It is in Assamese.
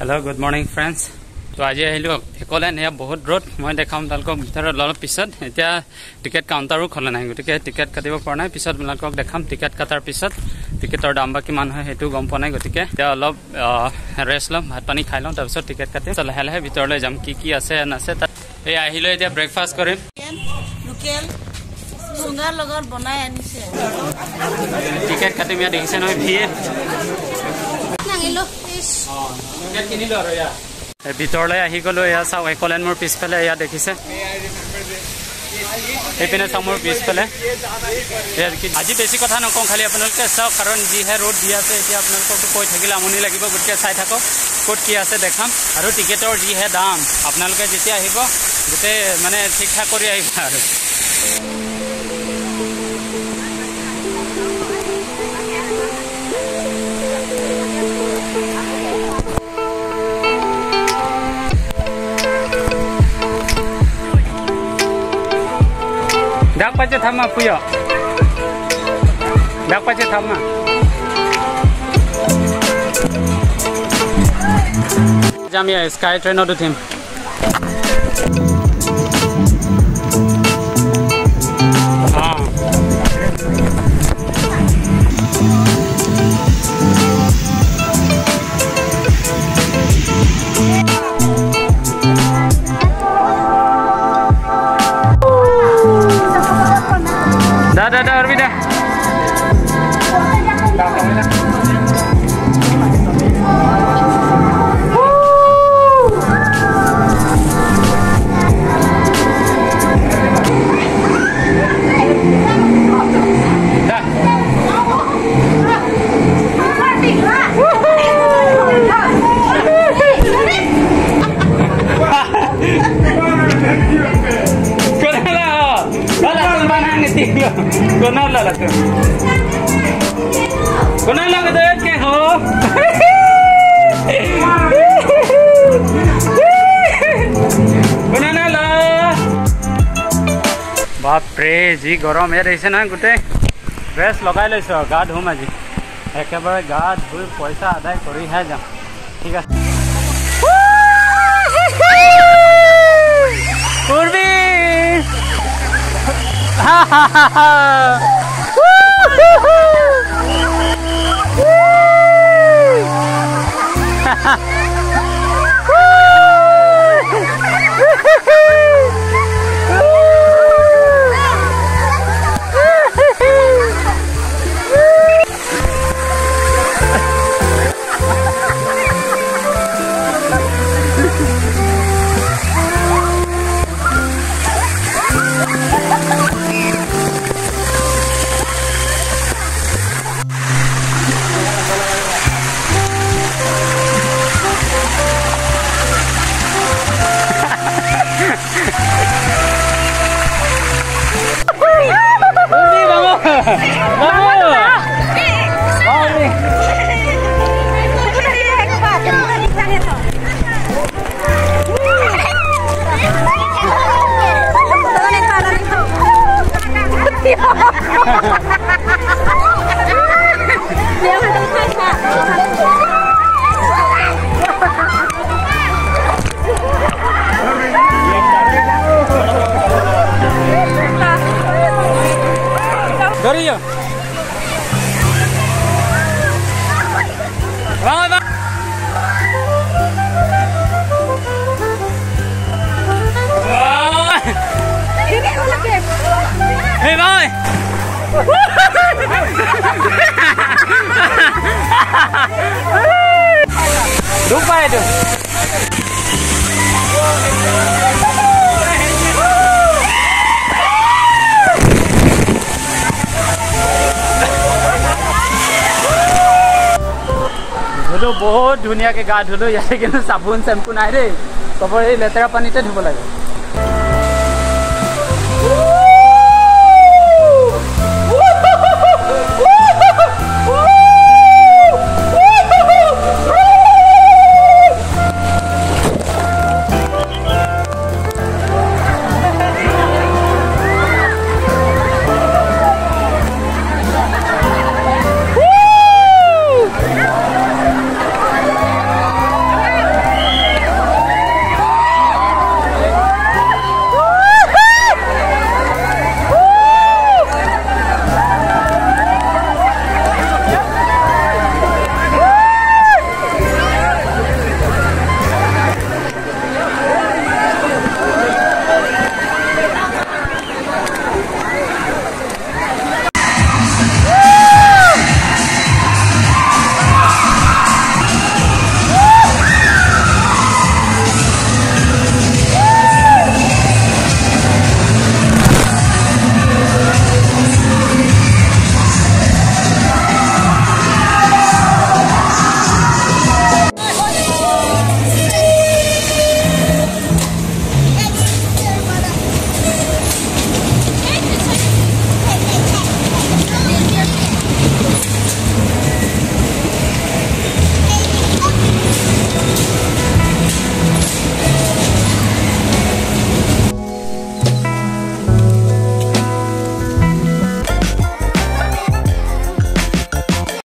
হেল্ল' গুড মৰ্ণিং ফ্ৰেণ্ডছ তো আজি আহিলোঁ একলেন এয়া বহুত ৰ'দ। মই দেখাম তেওঁলোকক ভিতৰত অলপ পিছত। এতিয়া টিকেট কাউণ্টাৰো খোলা নাই। গতিকে টিকেট কাটিব পৰা নাই। পিছত আপোনালোকক দেখাম টিকেট কটাৰ পিছত টিকেটৰ দাম বা কিমান হয় সেইটো গম পোৱা নাই। গতিকে এতিয়া অলপ ৰেষ্ট ল'ম ভাত পানী খাই লওঁ তাৰপিছত টিকেট কাটিম। লাহে লাহে ভিতৰলৈ যাম কি কি আছে নাছে তাত এই আহিলৈ এতিয়া ব্ৰেকফাষ্ট কৰিম। লোকেল চুঙাৰ লগত বনাই আনিছে। টিকেট কাটিম ইয়াত দেখিছে নহয় ভিৰ। ভিতৰলৈ আহি গ'লো এয়া চাওক একলেন মোৰ পিছফালে এয়া দেখিছে। সেইপিনে চাওক মোৰ পিছফালে আজি বেছি কথা নকওঁ খালি আপোনালোকে চাওক কাৰণ যিহে ৰ'দ দি আছে এতিয়া আপোনালোককতো কৈ থাকিলে আমনি লাগিব গতিকে চাই থাকক ক'ত কি আছে দেখাম। আৰু টিকেটৰ যিহে দাম আপোনালোকে যেতিয়া আহিব গোটেই মানে ঠিক ঠাক কৰি আহিব আৰু। 닭발째 담아 부여 닭발째 담아 잠이야 스카이 트레이너도 팀 Kalau mana ngerti lo? Kenapa lah tu? Kenapa kita ke ho? Kenapa lah? বাপৰে যি গৰম ইয়াত আহিছে নহয় গোটেই ড্ৰেছ লগাই লৈছোঁ আৰু গা ধুম আজি একেবাৰে গা ধুই পইচা আদায় কৰিহে যাম ঠিক আছে 哈哈哈呜呼呼呜哈。哈 Bye. Đúng vậy được. ধুলো বহুত ধুনীয়াকৈ গা ধুলো ইয়াতে কিন্তু চাবোন চেম্পু নাই দেই চবৰ এই লেতেৰা পানীতে ধুব লাগে